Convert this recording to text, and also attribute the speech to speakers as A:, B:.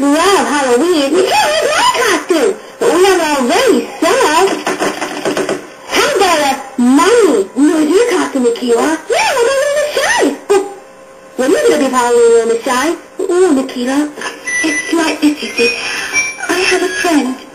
A: love Halloween. We can't have my costume, but we have already some. How about a mommy? No, your costume, Mikayla. Yeah, what about Luna Shy? Oh, well, you're going to be Halloween, Luna Shy. Oh, Mikayla. It's like this, you see. I have a friend